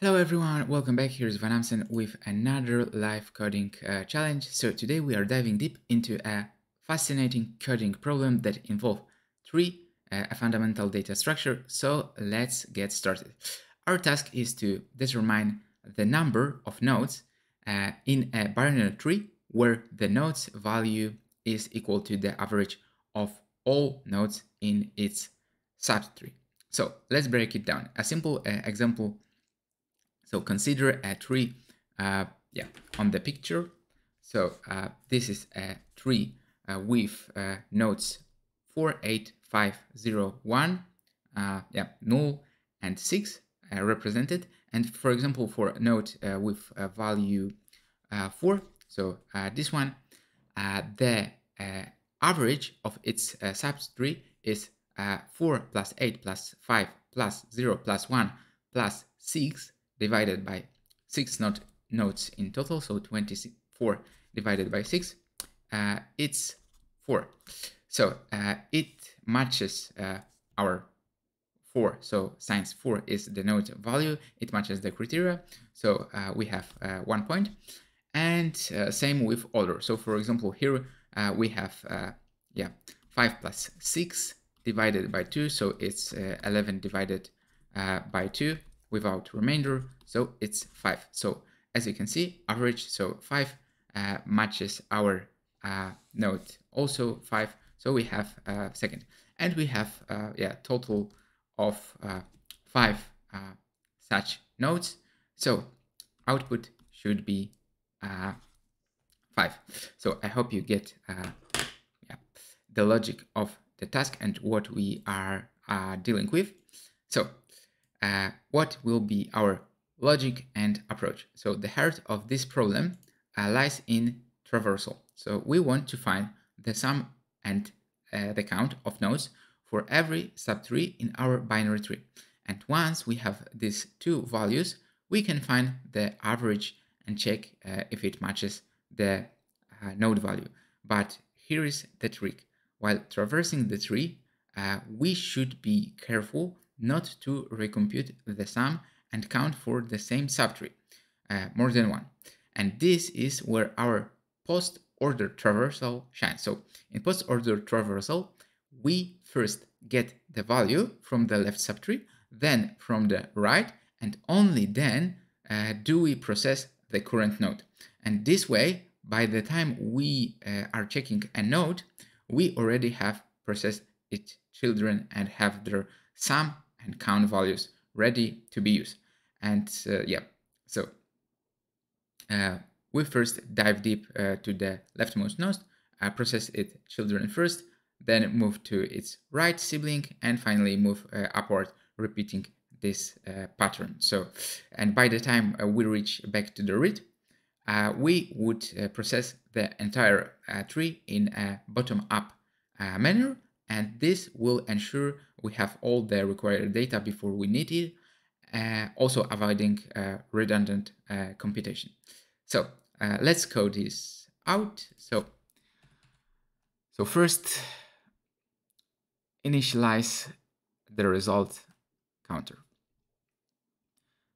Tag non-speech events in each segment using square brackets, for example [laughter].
Hello everyone, welcome back. Here's vanAmsen with another live coding uh, challenge. So today we are diving deep into a fascinating coding problem that involves tree uh, a fundamental data structure. So let's get started. Our task is to determine the number of nodes uh, in a binary tree where the node's value is equal to the average of all nodes in its subtree. So let's break it down. A simple uh, example so consider a tree, uh, yeah, on the picture. So uh, this is a tree uh, with uh, nodes 4, 8, 5, 0, 1, uh, yeah, null and 6 uh, represented. And for example, for a node with a value 4, so this one, the average of its subtree is 4 plus 8 plus 5 plus 0 plus 1 plus 6 divided by 6 not nodes in total, so 24 divided by 6, uh, it's 4. So uh, it matches uh, our 4. So since 4 is the node value, it matches the criteria. So uh, we have uh, one point. And uh, same with order. So for example, here we have yeah 5 plus 6 divided by 2. So it's 11 divided by 2 without remainder, so it's 5. So as you can see, average, so 5 uh, matches our uh, node, also 5, so we have uh, second. And we have, uh, yeah, total of uh, 5 uh, such nodes, so output should be 5. So I hope you get yeah, the logic of the task and what we are dealing with. So uh, what will be our logic and approach. So the heart of this problem uh, lies in traversal. So we want to find the sum and uh, the count of nodes for every subtree in our binary tree. And once we have these two values, we can find the average and check uh, if it matches the uh, node value. But here is the trick. While traversing the tree, uh, we should be careful not to recompute the sum and count for the same subtree, uh, more than one. And this is where our post-order traversal shines. So in post-order traversal, we first get the value from the left subtree, then from the right, and only then uh, do we process the current node. And this way, by the time we uh, are checking a node, we already have processed its children and have their sum and count values ready to be used. And uh, yeah, so uh, we first dive deep uh, to the leftmost node, uh, process its children first, then move to its right sibling, and finally move uh, upward, repeating this uh, pattern. So, and by the time we reach back to the root, we would process the entire tree in a bottom-up manner and this will ensure we have all the required data before we need it, uh, also avoiding uh, redundant uh, computation. So uh, let's code this out. So, so first, initialize the result counter.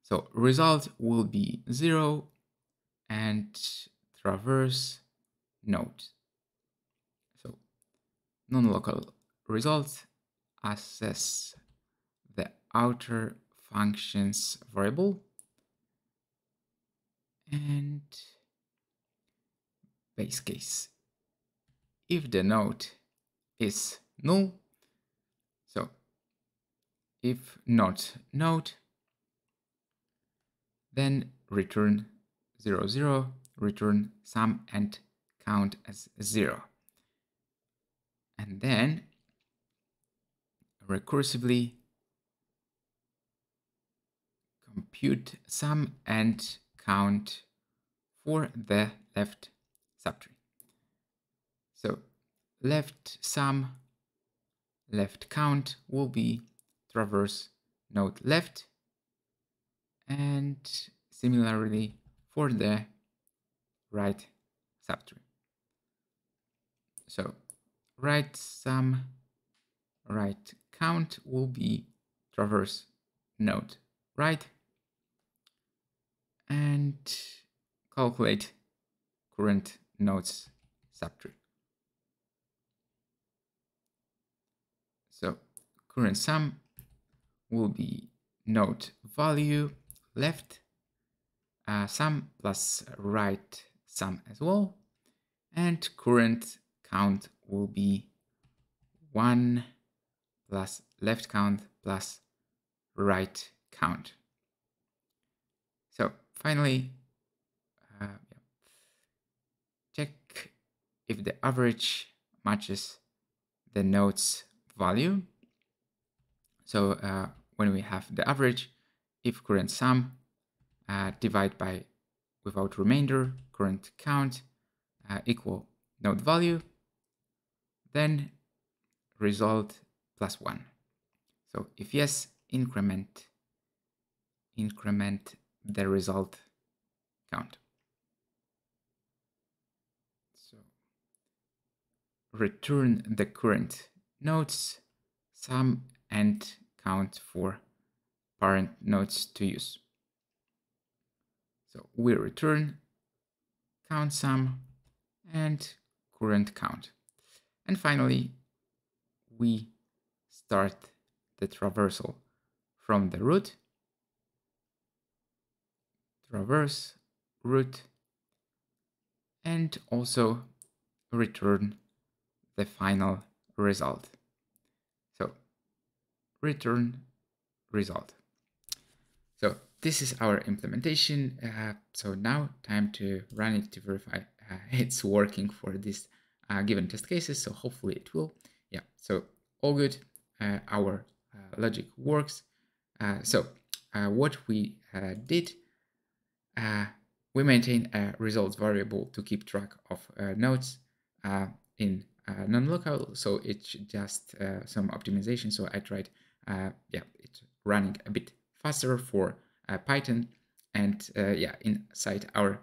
So result will be zero and traverse node. So non-local result assess the outer functions variable and base case. If the node is null so if not node then return 0 0 return sum and count as 0 and then recursively compute sum and count for the left subtree. So left sum, left count will be traverse node left and similarly for the right subtree. So right sum, right count will be traverse node right and calculate current nodes subtree. So current sum will be node value left uh, sum plus right sum as well. And current count will be 1 plus left count plus right count. So finally, uh, yeah. check if the average matches the node's value. So uh, when we have the average, if current sum uh, divide by without remainder current count uh, equal node value, then result plus one. So if yes, increment increment the result count. So return the current nodes, sum and count for parent nodes to use. So we return count sum and current count. And finally, we start the traversal from the root, traverse root, and also return the final result. So return result. So this is our implementation. Uh, so now time to run it to verify uh, [laughs] it's working for this uh, given test cases. So hopefully it will. Yeah, so all good. Uh, our uh, logic works. Uh, so what we did, we maintain a results variable to keep track of nodes in non-local. So it's just some optimization. So I tried, yeah, it's running a bit faster for uh, Python. And uh, yeah, inside our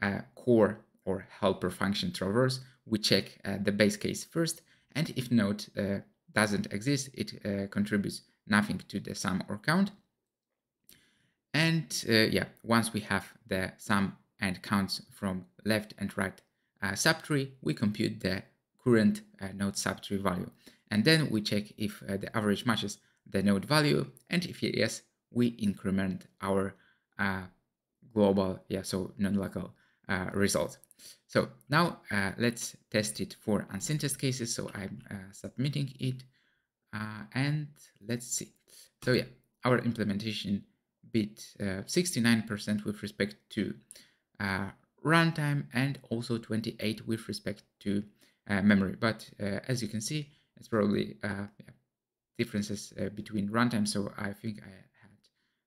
uh, core or helper function traverse, we check the base case first. And if node doesn't exist, it contributes nothing to the sum or count. And yeah, once we have the sum and counts from left and right uh, subtree, we compute the current uh, node subtree value. And then we check if uh, the average matches the node value. And if yes, we increment our uh, global, yeah, so non-local uh, result. So now uh, let's test it for test cases. So I'm uh, submitting it uh, and let's see. So yeah, our implementation beat 69% uh, with respect to runtime and also 28 with respect to memory. But as you can see, it's probably yeah, differences between runtime. So I think I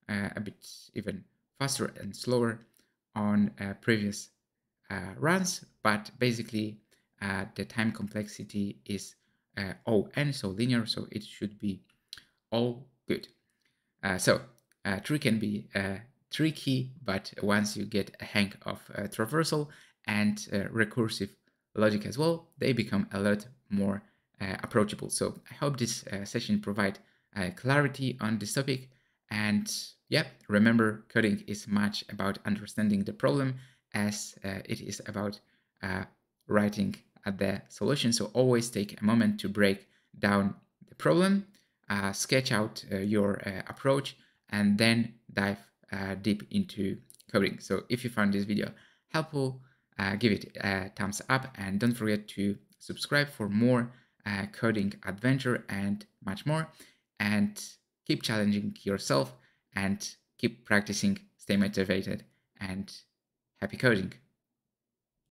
uh, a bit even faster and slower on uh, previous uh, Uh, runs, but basically uh, the time complexity is uh, ON, so linear, so it should be all good. so tree can be tricky, but once you get a hang of uh, traversal and uh, recursive logic as well, they become a lot more uh, approachable. So I hope this session provide clarity on this topic and yeah, remember, coding is much about understanding the problem as uh, it is about uh, writing the solution. So always take a moment to break down the problem, uh, sketch out uh, your uh, approach, and then dive uh, deep into coding. So if you found this video helpful, give it a thumbs up and don't forget to subscribe for more coding adventure and much more. And keep challenging yourself and keep practicing, stay motivated, and happy coding.